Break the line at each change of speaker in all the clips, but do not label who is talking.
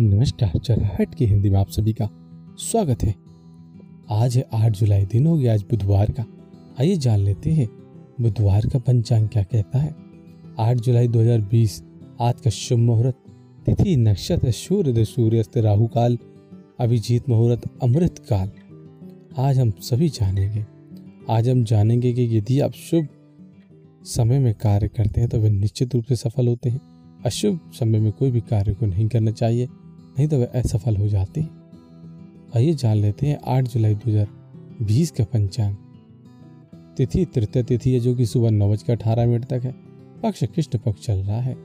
नमस्कार, चरहट की हिंदी में आप सभी का स्वागत है। आज है आठ जुलाई दिन हो गया आज बुधवार का। आइए जान लेते हैं, बुधवार का पंचांग क्या कहता है? आठ जुलाई 2020 आज का शुभ मुहूर्त। तिथि, नक्षत्र, सूर्य सूर्यास्त राहु काल अभिजीत मुहूर्त अमृत काल आज हम सभी जानेंगे। आज हम जानेंगे कि यदि आप शुभ समय में कार्य करते हैं तो वे निश्चित रूप से सफल होते हैं। अशुभ समय में कोई भी कार्य को नहीं करना चाहिए। नहीं तो वह असफल हो जाते। आइए जान लेते हैं, आठ जुलाई 2020 का पंचांग। तिथि तृतीय तिथि है जो कि सुबह नौ बजकर अठारह मिनट तक है। पक्ष कृष्ण पक्ष चल रहा है।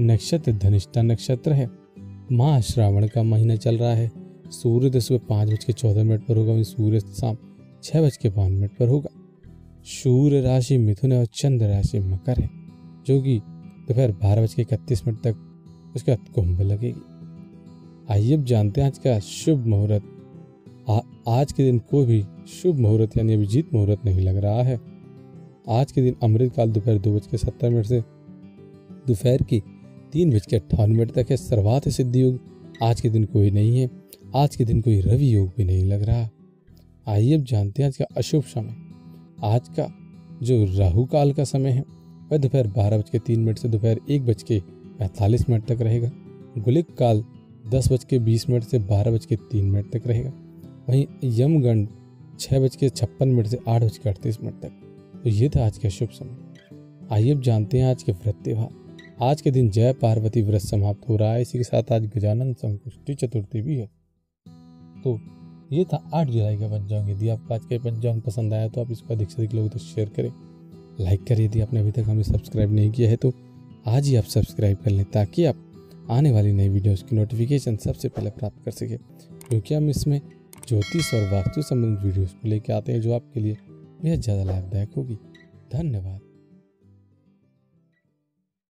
नक्षत्र धनिष्ठा नक्षत्र है। माह श्रावण का महीना चल रहा है। सूर्य सुबह पाँच बज के चौदह मिनट पर होगा, वहीं सूर्य शाम छः बज के पाँच मिनट पर होगा। सूर्य राशि मिथुन है और चंद्र राशि मकर है, जो कि दोपहर बारह बज के इकतीस मिनट तक, उसके बाद कुंभ लगेगी। आइए अब जानते हैं आज का शुभ मुहूर्त। आज के दिन कोई भी शुभ मुहूर्त यानी अभिजीत मुहूर्त नहीं लग रहा है। आज के दिन अमृत काल दोपहर दो बज के सत्तर मिनट से, दोपहर की तीन बज के अट्ठावन मिनट तक है, सर्वात सिद्धि योग आज के दिन कोई नहीं है, आज के दिन कोई रवि योग भी नहीं लग रहा। आइए अब जानते हैं आज का अशुभ समय। आज का जो राहु काल का समय है, वह दोपहर बारह बज के तीन मिनट से दोपहर एक बज के पैंतालीस मिनट तक रहेगा। गुलिक काल दस बज के बीस मिनट से बारह बज के तीन मिनट तक रहेगा। वहीं यमगंड छः बज के छप्पन मिनट से आठ बज के अड़तीस मिनट तक। तो ये था आज का शुभ समय। आइए अब जानते हैं आज के व्रत त्यौहार। आज के दिन जय पार्वती व्रत समाप्त हो रहा है। इसी के साथ आज गजानन संकुष्टि चतुर्थी भी है। तो ये था आठ जुलाई का पंचांग। यदि आपको आज का पंचांग पसंद आया तो आप इसको अधिक से अधिक लोगों तक शेयर करें। लाइक करें। यदि आपने अभी तक हमें सब्सक्राइब नहीं किया है तो आज ही आप सब्सक्राइब कर लें ताकि आप आने वाली नई वीडियोस की नोटिफिकेशन सबसे पहले प्राप्त कर सके। क्योंकि हम इसमें ज्योतिष और वास्तु संबंधित वीडियोस को लेकर आते हैं, जो आपके लिए बेहद ज़्यादा लाभदायक होगी। धन्यवाद।